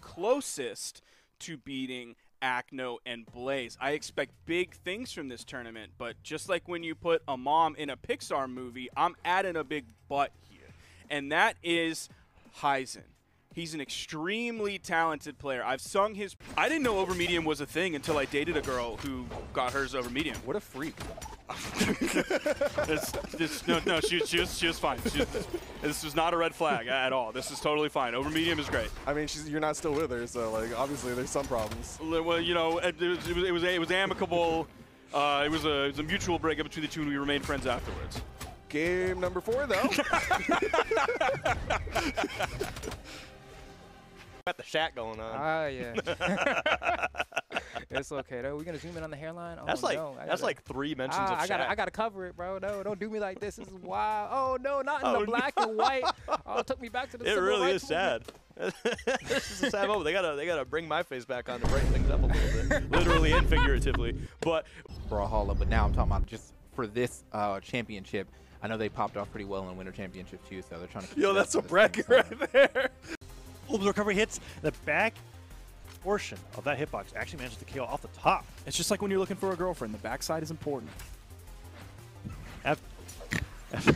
closest to beating Acno and Blaze. I expect big things from this tournament, but just like when you put a mom in a Pixar movie, I'm adding a big butt here. And that is Heisen. He's an extremely talented player. I've sung his. I didn't know over medium was a thing until I dated a girl who got hers over medium. What a freak. this, this, no, no, she, she, was, she was fine. She, this was not a red flag at all. This is totally fine. Over medium is great. I mean, she's, you're not still with her, so like obviously there's some problems. Well, you know, it, it, was, it was it was amicable. Uh, it was a it was a mutual breakup between the two, and we remained friends afterwards. Game number four, though. Got the Shaq going on. Ah, yeah. it's okay though. We're gonna zoom in on the hairline. Oh, that's like no. I that's gotta- like three mentions Ah, of Shaq. I gotta, I gotta cover it, bro. No, don't do me like this. This is wild. Oh no, not in Oh, the black and white. Oh, it took me back to the. it civil really rights is sad. this is a sad moment. They gotta they gotta bring my face back on to brighten things up a little bit, literally and figuratively. But Brawlhalla, but now I'm talking about just for this uh, championship. I know they popped off pretty well in Winter Championship too, so they're trying to. Keep yo, that's a for bracket right time. There. the recovery hits the back portion of that hitbox. Actually manages to KO off the top. It's just like when you're looking for a girlfriend. The backside is important. F-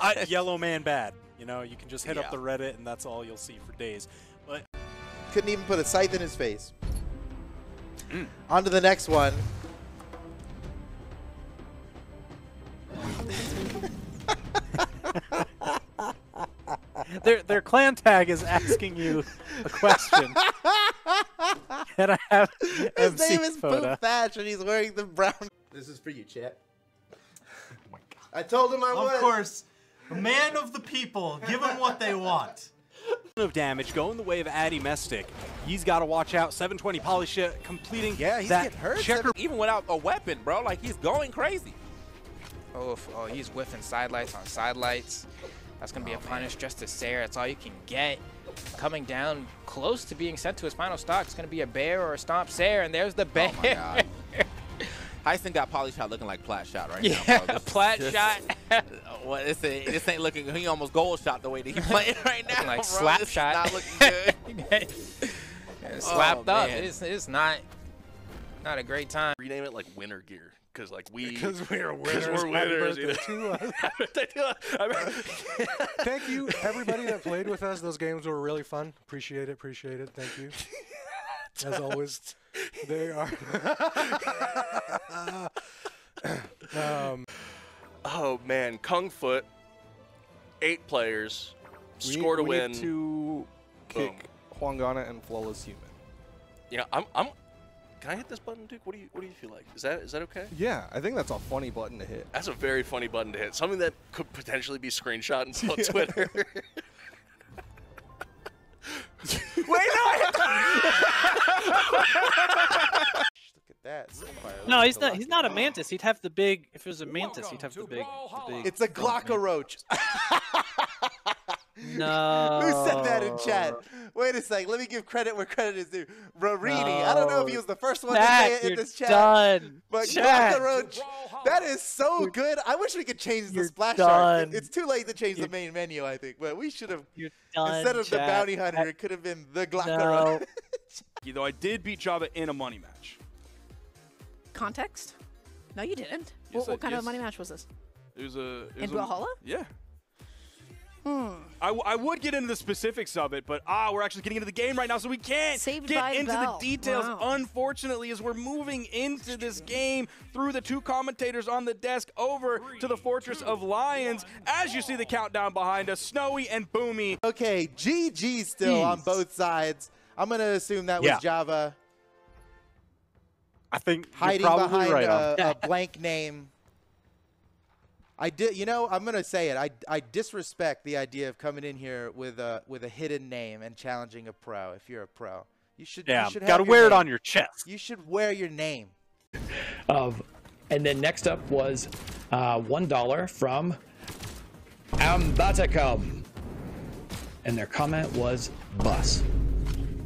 I, yellow man bad. You know, you can just hit Yeah. up the Reddit and that's all you'll see for days. But Couldn't even put a scythe in his face. Mm. On to the next one. Their their clan tag is asking you a question. and I have His MC name is photo. Poop Thatch, and he's wearing the brown. This is for you, Chet. I told him I would. Of course, a man of the people, give them what they want. of damage going the way of Addy Mestic. He's got to watch out. 720 polish uh, completing Yeah, he's that getting hurt. checker. Even without a weapon, bro, like he's going crazy. Oh, oh, he's whiffing sidelights on side lights. That's gonna be Oh, a punish just to Sarah. That's all you can get. Coming down close to being sent to his final stock. It's gonna be a bear or a stomp Sarah, and there's the bear. Oh my god. Heisen got poly shot looking like plat shot right yeah, now. bro. This is plat just- shot. Uh, well, this ain't, this ain't looking. He almost goal shot the way that he's playing right now. Looking like bro. slap This shot. Not looking good. And slapped oh, up. It's, it's not not a great time. Rename it like winter gear because like we Because we're because winners. we're Happy winners. you know? to us. Thank you, everybody that played with us. Those games were really fun. Appreciate it. Appreciate it. Thank you. As always, they are. um, oh man, Kung Foot, eight players, we score to we win. Need to kick Huangana and Flawless Human. Yeah, I'm. I'm. Can I hit this button, Duc? What do you What do you feel like? Is that Is that okay? Yeah, I think that's a funny button to hit. That's a very funny button to hit. Something that could potentially be screenshot and put on Twitter. Wait, no! Look at that. No, he's not. He's not a mantis. He'd have the big. If it was a mantis, he'd have the big. The big It's a Glockoroach. No. Who said that in chat? Wait a sec. Let me give credit where credit is due. Rorini. I don't know if he was the first one to say it in you're this chat. done. But Chat. Glockoroach, that is so good. I wish we could change the You're splash art. It's too late to change the main menu, I think. But we should have, You're done. instead of the bounty hunter, it could have been the Glockoroach. No. Though I did beat Java in a money match. Context? No, you didn't. Yes, what what kind yes. of money match was this? It was a. It In was a- Brawlhalla? Yeah. Hmm. I, w- I would get into the specifics of it, but ah, we're actually getting into the game right now, so we can't Saved get into bell. the details. Wow. Unfortunately, as we're moving into this game through the two commentators on the desk over to the Fortress of Lions, as you see the countdown behind us, Snowy and Boomie. Okay, GG still on both sides. I'm going to assume that was Java I think hiding you're probably behind right on. a, a blank name. I did, you know, I'm gonna say it. I, I disrespect the idea of coming in here with a with a hidden name and challenging a pro. If you're a pro, you should. Yeah, you should got to have wear it on your chest. You should wear your name. of and then next up was uh, one dollar from Ambaticum and their comment was bus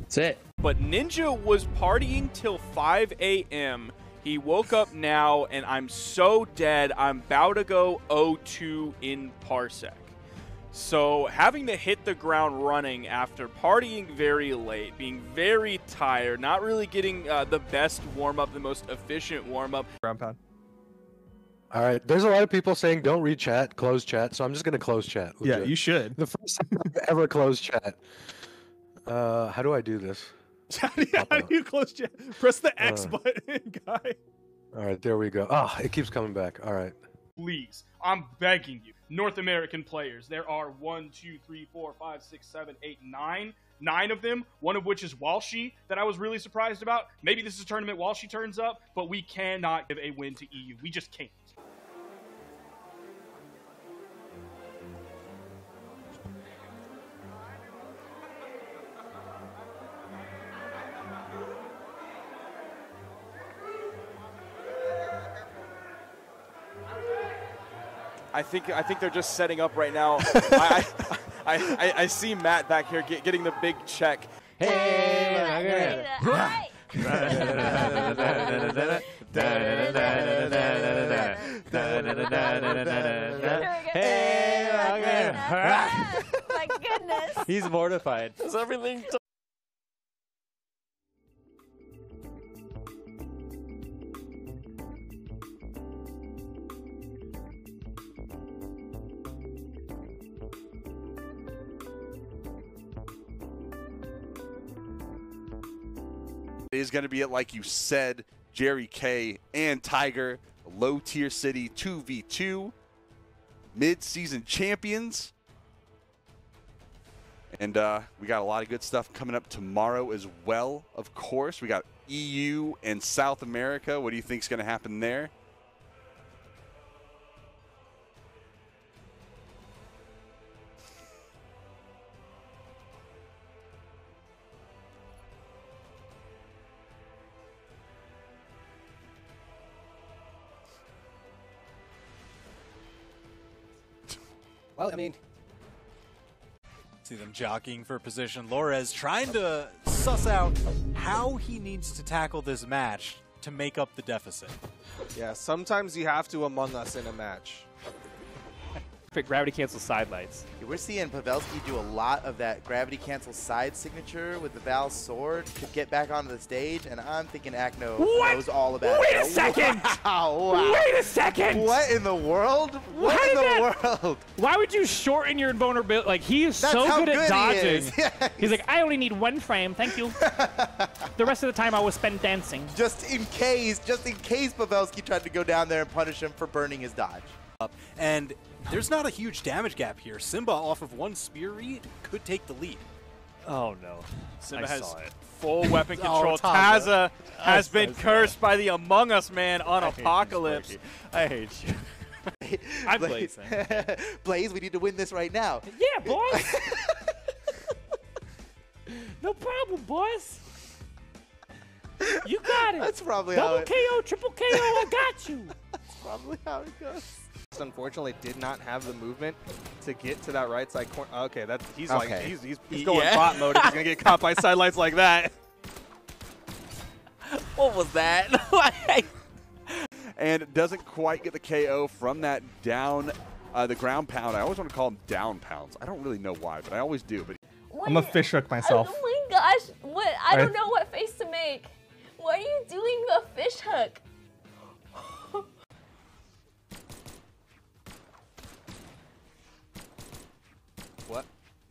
that's it But Ninja was partying till 5 a.m. He woke up now, and I'm so dead. I'm about to go 0-2 in Parsec. So having to hit the ground running after partying very late, being very tired, not really getting uh, the best warm up, the most efficient warm up. Ground pound. All right. There's a lot of people saying don't read chat, close chat. So I'm just gonna close chat. Yeah, you should. The first time I've ever closed chat. Uh, how do I do this? How do you, how do you close chat? Press the X Uh. button, guy. All right, there we go. Ah, it keeps coming back. All right. Please, I'm begging you. North American players. There are one, two, three, four, five, six, seven, eight, nine. Nine of them, one of which is Walshy, that I was really surprised about. Maybe this is a tournament Walshy turns up, but we cannot give a win to EU. We just can't. I think I think they're just setting up right now. I, I, I, I see Matt back here get, getting the big check. My goodness. He's mortified. Is everything? Is going to be at, like you said, Jerry K and Tiger, low tier city 2v2, mid season champions. And uh, we got a lot of good stuff coming up tomorrow as well, of course. We got EU and South America. What do you think is going to happen there? I mean, see them jockeying for position. Lores trying to suss out how he needs to tackle this match to make up the deficit. Yeah, sometimes you have to Among Us in a match. Pick gravity cancel side lights. We're seeing Pavelski do a lot of that gravity cancel side signature with the Val sword to get back onto the stage, and I'm thinking Acno What? knows all about Wait it. a second! Wow, wow. Wait a second! What in the world? What How in the that- world? Why would you shorten your invulnerability? Like he is That's so how good, good at he dodging. is. Yeah, He's like, I only need one frame, thank you. the rest of the time I will spend dancing. Just in case, just in case Pavelski tried to go down there and punish him for burning his dodge. And there's not a huge damage gap here. Simba, off of one spear read, could take the lead. Oh no. Simba I has saw it. full weapon Oh, control. Taza. Taza has I been saw cursed by the Among Us man on I hate you, Apocalypse. I hate you. I'm Blaze. blazing. Blaze, we need to win this right now. Yeah, boys. no problem, boys. You got it. That's probably how it. Double KO, triple KO, I got you. that's probably how it goes. Unfortunately, did not have the movement to get to that right side corner. Okay, that's he's Okay. like he's he's, he's going yeah. bot mode. if He's gonna get caught by sidelights like that. What was that? and doesn't quite get the KO from that down uh, the ground pound. I always want to call them down pounds. I don't really know why, but I always do. But I'm a fish hook myself. Oh my gosh, what? I don't know what face to make. What are you doing a fish hook?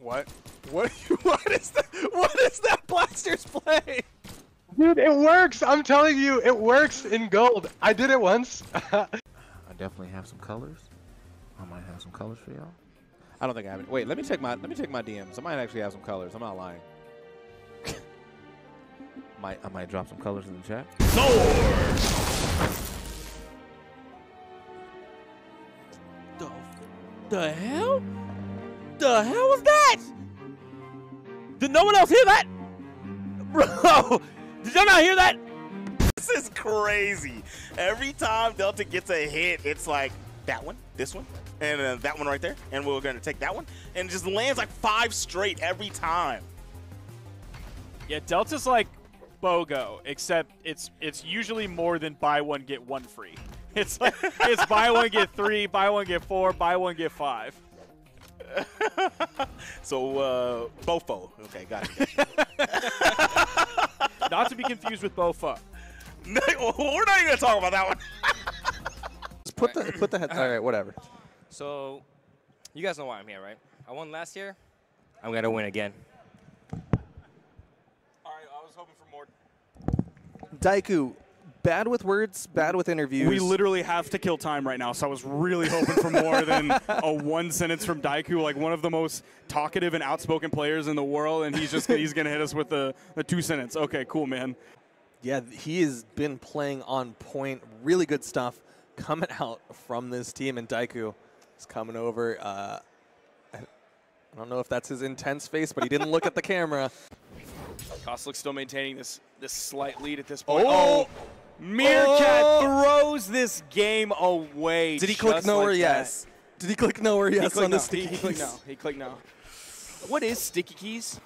What? What? What? What is that? What is that blaster's play? Dude, it works. I'm telling you, it works in gold. I did it once. I definitely have some colors. I might have some colors for y'all. I don't think I have it. Wait, let me check my let me check my DMs. I might actually have some colors. I'm not lying. Might I might drop some colors in the chat. The hell? The hell was that? Did no one else hear that? Bro, did y'all not hear that? This is crazy. Every time Delta gets a hit, it's like that one, this one, and uh, that one right there, and we're gonna take that one, and it just lands like five straight every time. Yeah, Delta's like BOGO, except it's it's usually more than buy one get one free. It's like it's buy one get three, buy one get four, buy one get five. so, uh, Bofo. Okay, got it. Not to be confused with Bofa. you. We're not even gonna talk about that one. Just put the put the head. All right, whatever. So, you guys know why I'm here, right? I won last year. I'm gonna win again. All right, I was hoping for more. Daiku, bad with words, bad with interviews. We literally have to kill time right now, so I was really hoping for more than a one sentence from Daiku, like one of the most talkative and outspoken players in the world, and he's just he's gonna hit us with the, the two sentence. Okay, cool, man. Yeah, he has been playing on point. Really good stuff coming out from this team, and Daiku is coming over. Uh, I don't know if that's his intense face, but he didn't look at the camera. Koslik still maintaining this this slight lead at this point. Oh! Meerkat Oh! throws this game away. Did he click just no or like yes? Did he click no or. He yes clicked on no. the sticky He, he clicked no. He clicked no. What is sticky keys?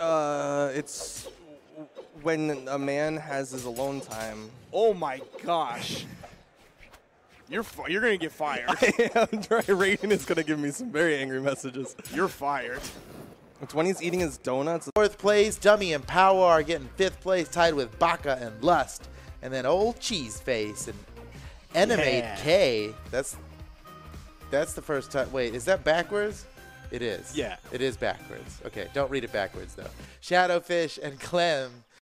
Uh, it's when a man has his alone time. Oh my gosh. You're you're gonna get fired. I'm trying. Raiden is gonna give me some very angry messages. You're fired. It's when he's eating his donuts. Fourth place, Dummy and Power are getting fifth place, tied with Baka and Lust. And then Old Cheese Face and Animate Yeah. K. That's that's the first time. Wait, is that backwards? It is. Yeah. It is backwards. Okay, don't read it backwards though. Shadowfish and Clem